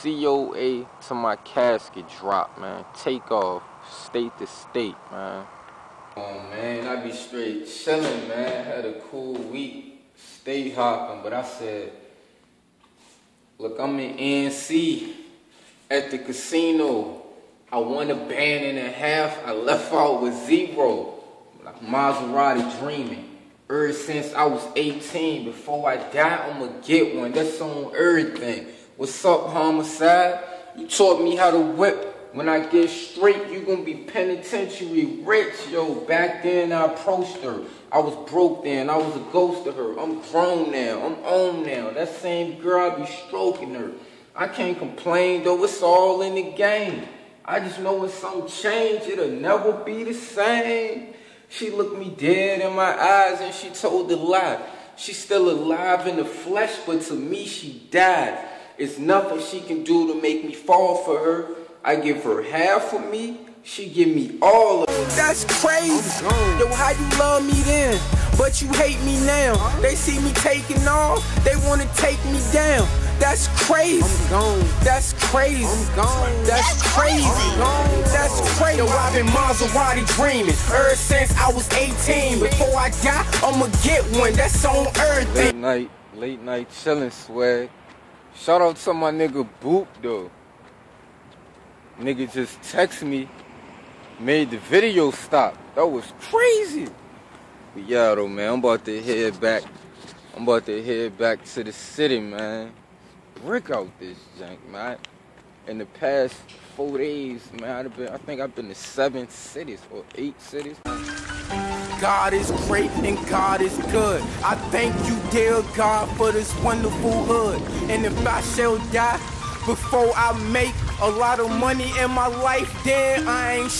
COA to my casket drop, man. Take off, state to state, man. Oh man, I be straight chilling, man. Had a cool week, stay hopping, but I said, look, I'm in NC at the casino. I won a band and a half. I left out with zero. Like Maserati dreaming. Ever since I was 18, before I die, I'ma get one. That's on everything. What's up, homicide? You taught me how to whip. When I get straight, you gonna be penitentiary rich, yo. Back then, I approached her. I was broke then. I was a ghost to her. I'm grown now. I'm on now. That same girl, I be stroking her. I can't complain, though. It's all in the game. I just know when something change, it'll never be the same. She looked me dead in my eyes and she told the lie. She's still alive in the flesh, but to me, she died. It's nothing she can do to make me fall for her. I give her half of me, she give me all of it. That's crazy. Yo, how you love me then, but you hate me now? They see me taking off, they wanna take me down. That's crazy. I'm gone. That's crazy. I'm gone. That's crazy. I'm gone. That's crazy. Yo, I've been Maserati dreaming ever since I was 18. Before I die, I'ma get one. That's on earth. Late night, late night chilling swag. Shout out to my nigga Boop though. Nigga just text me, made the video stop. That was crazy. But yeah though man, I'm about to head back. I'm about to head back to the city, man. Brick out this jank, man. In the past four days, man, I've been, I think I've been to seven cities or eight cities. God is great and God is good. I thank you, dear God, for this wonderful hood. And if I shall die before I make a lot of money in my life, then I ain't